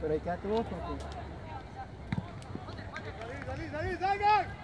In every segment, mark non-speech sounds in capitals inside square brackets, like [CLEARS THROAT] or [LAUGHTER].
Pero hay que porque... ¡Salí, salí, salgan!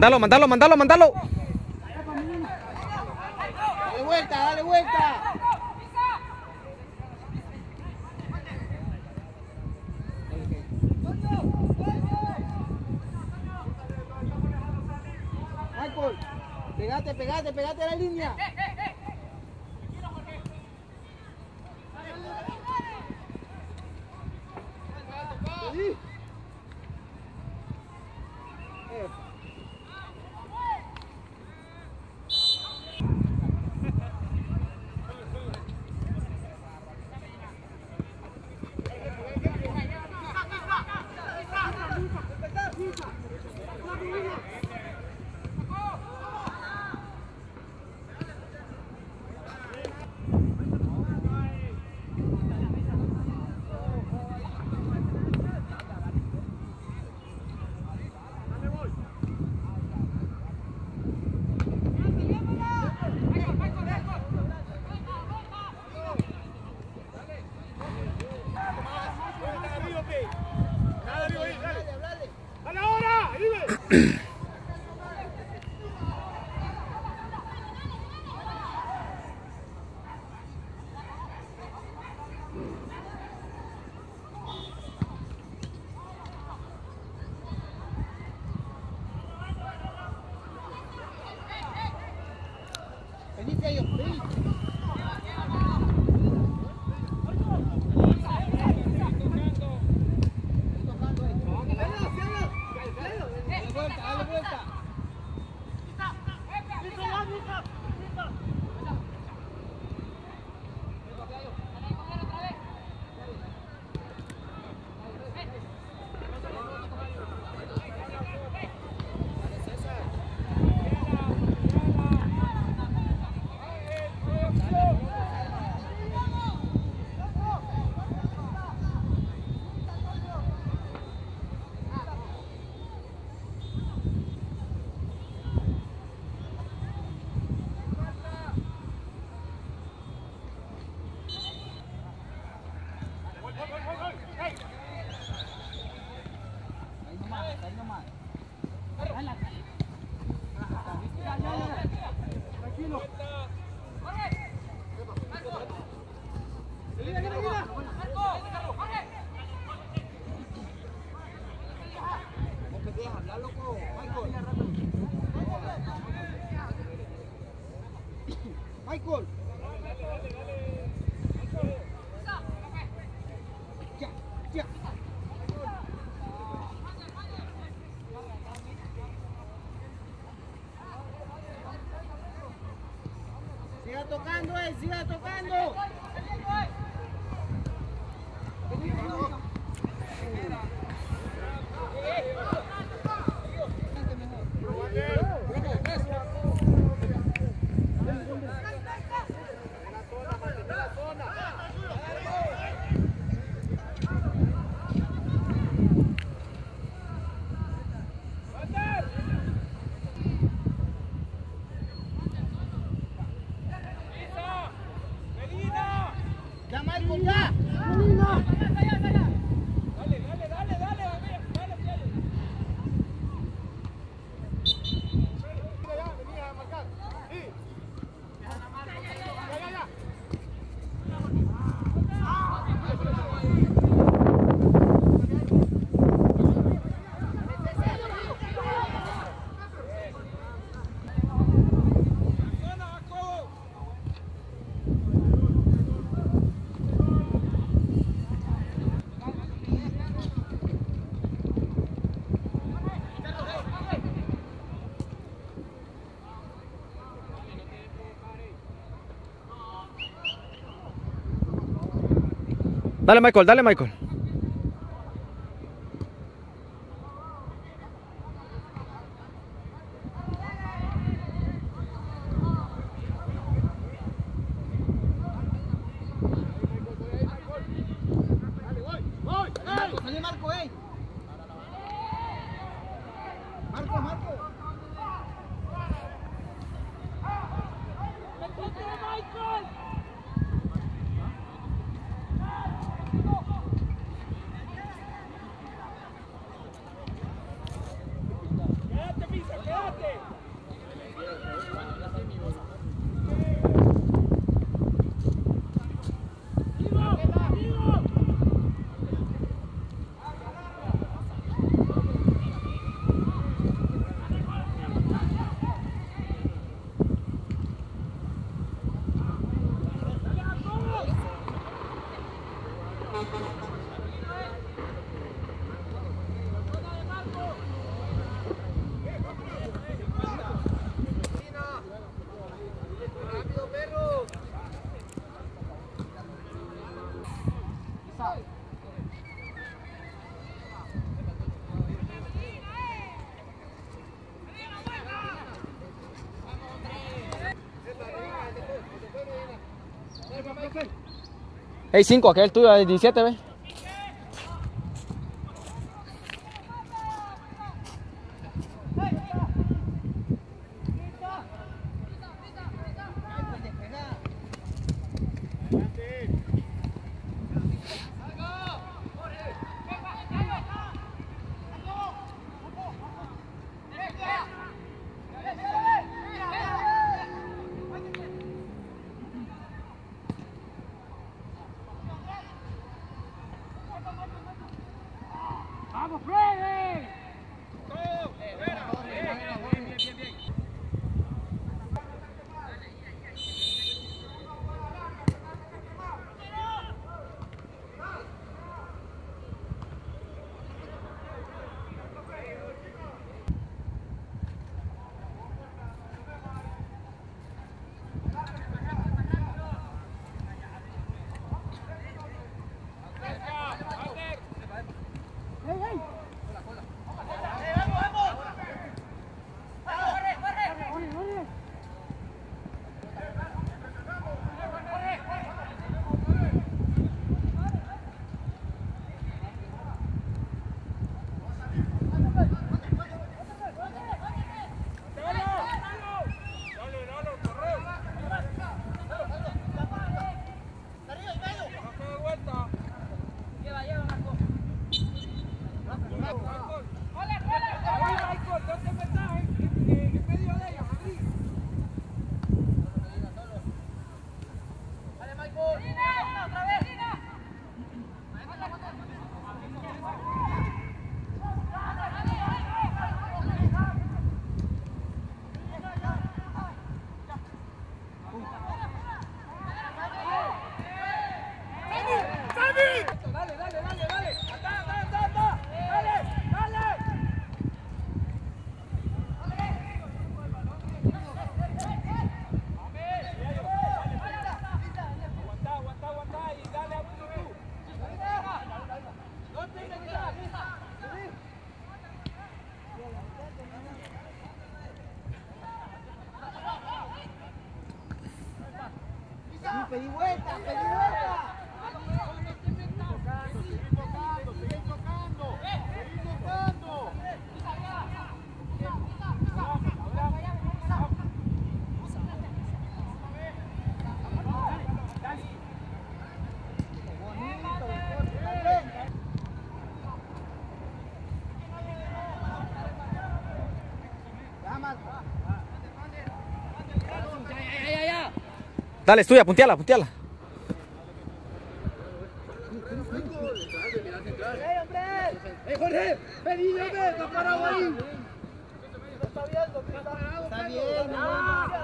Mandalo, mandalo, mandalo, mandalo. Dale vuelta, dale vuelta. Michael, pegate, pegate, pegate a la línea. mm [CLEARS THROAT] eh, siga tocando. Ya, Michael, ya. Dale, Michael, dale, Michael. Hey, 5, aquel tuyo de 17, ve. Dale, estudia, punteala, punteala. ¡Eh, Jorge! ¡Vení, hombre! ¡Está parado ahí! Está viendo, está bien, vuelta,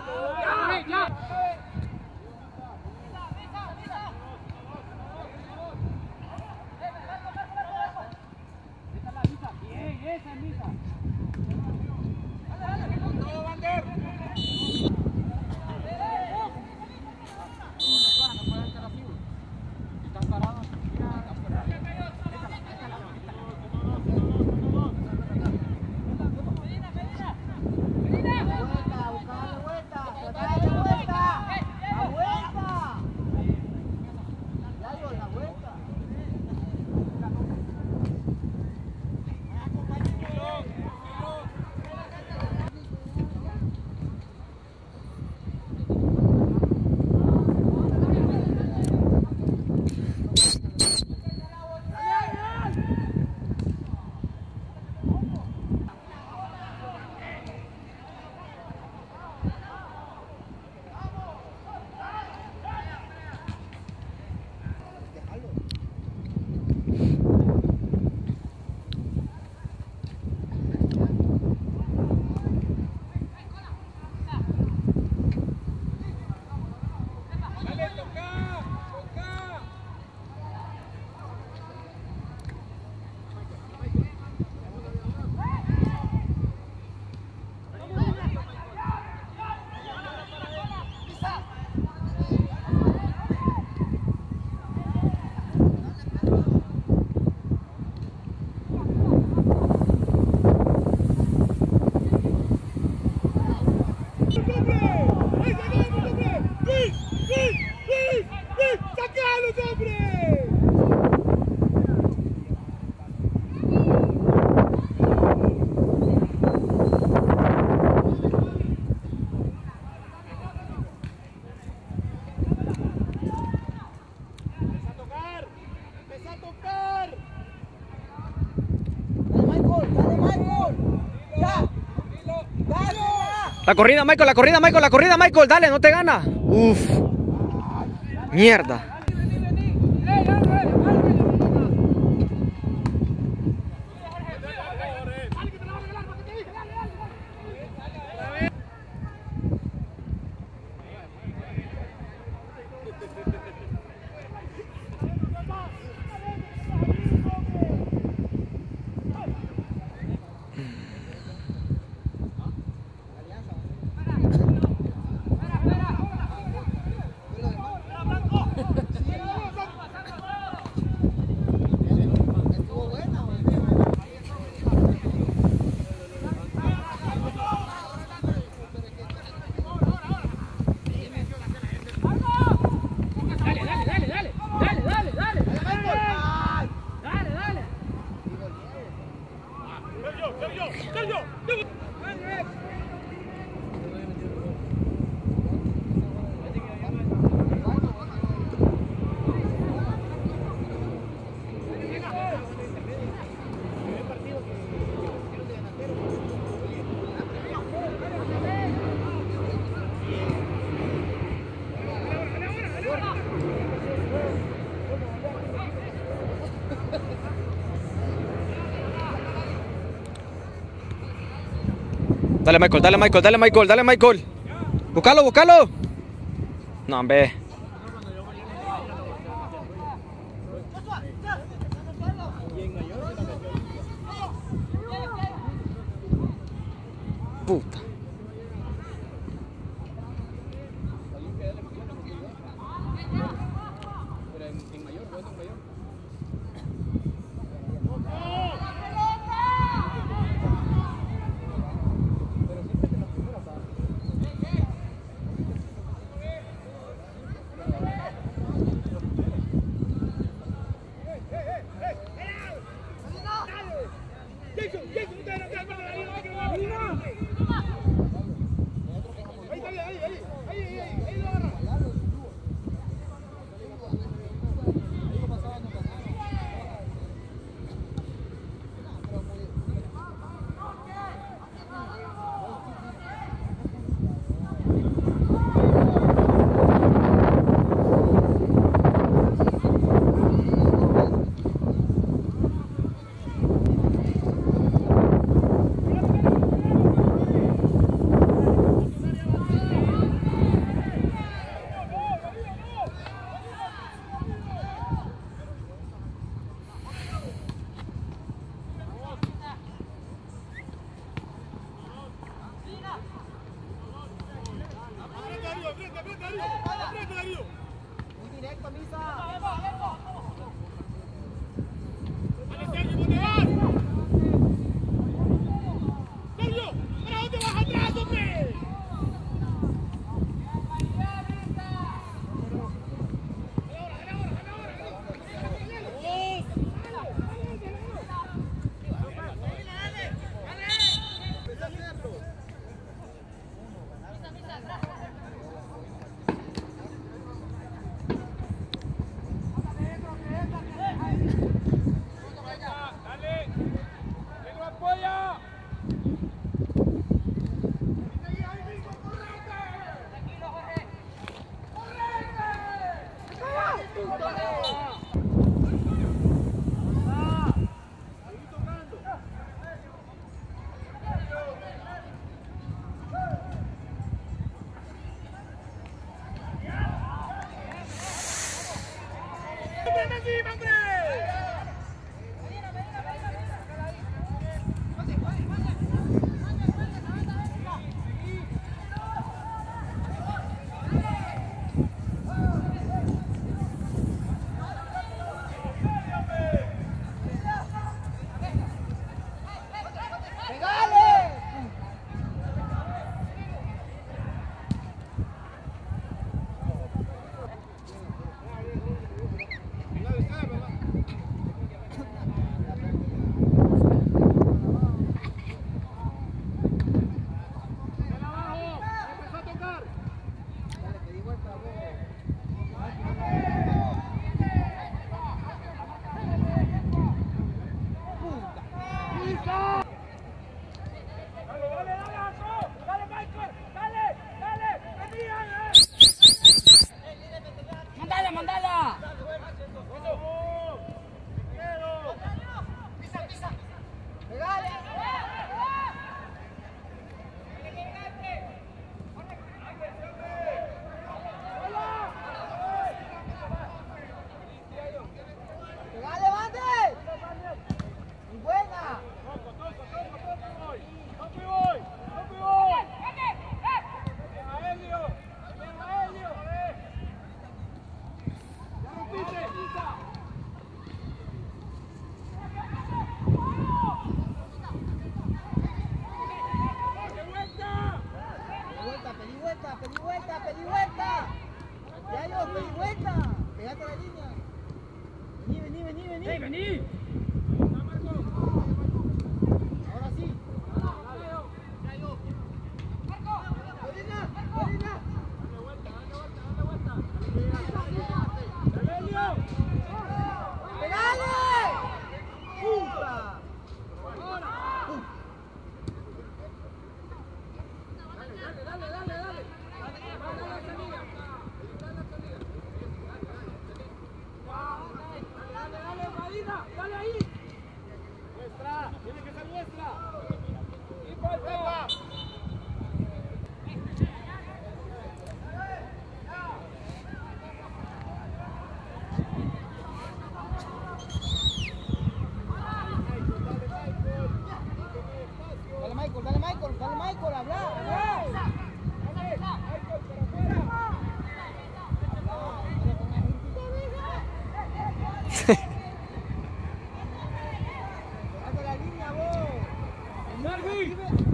corrida, Michael, la corrida, Michael, la corrida, Michael, dale, no te gana. Uf. Mierda. Dale, Michael, dale, Michael, dale, Michael, dale, Michael. Búscalo, búscalo. No, hombre. Viva Brasil! Give it.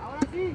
Ahora sí.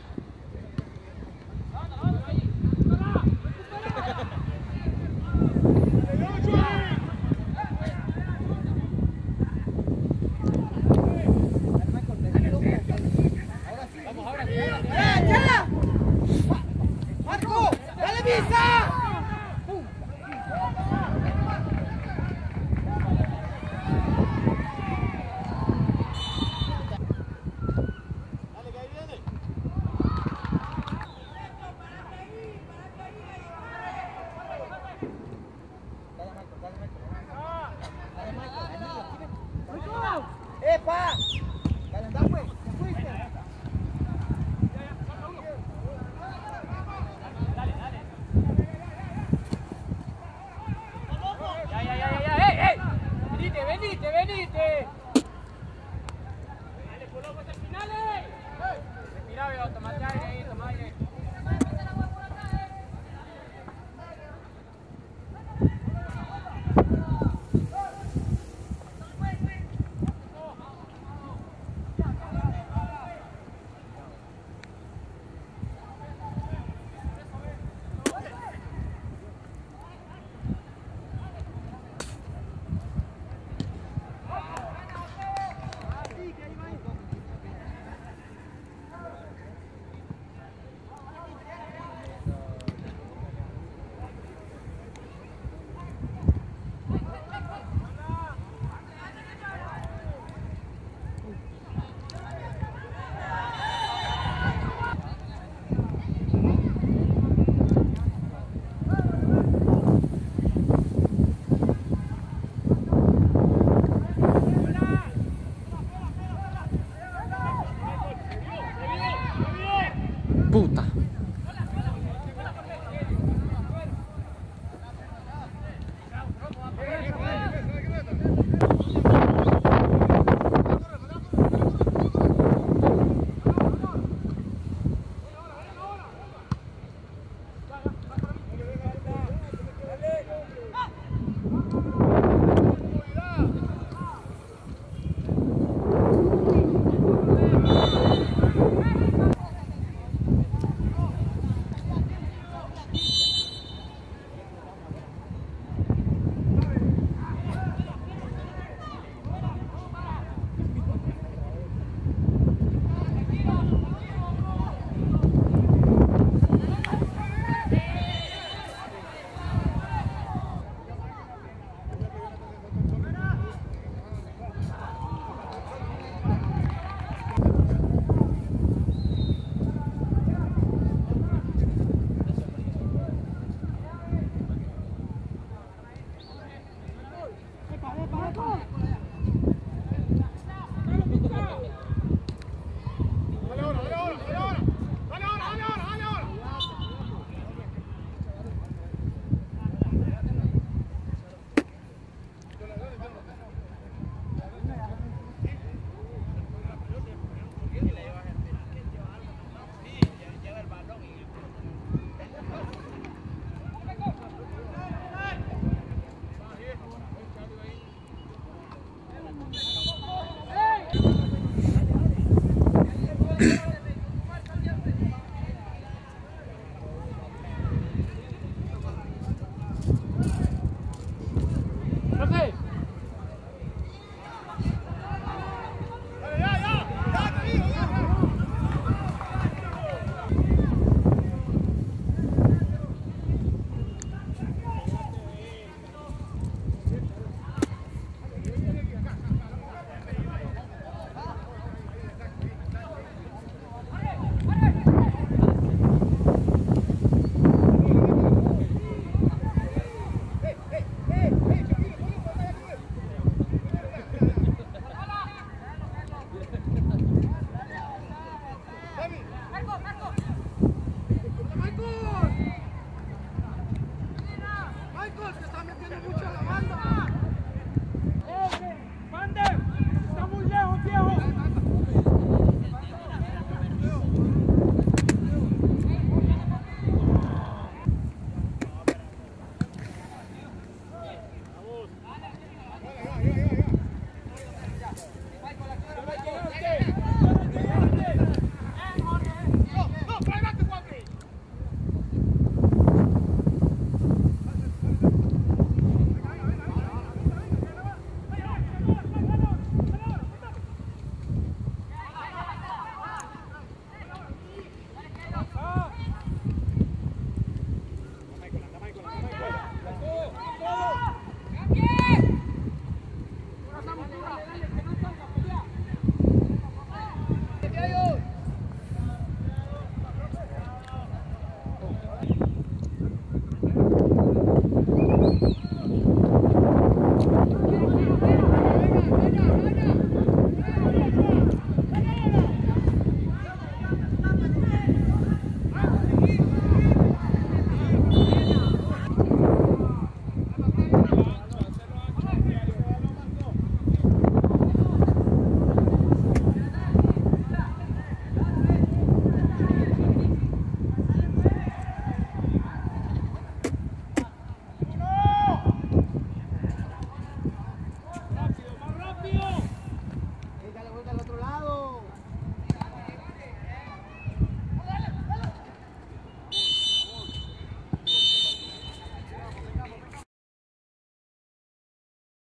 กบมากบ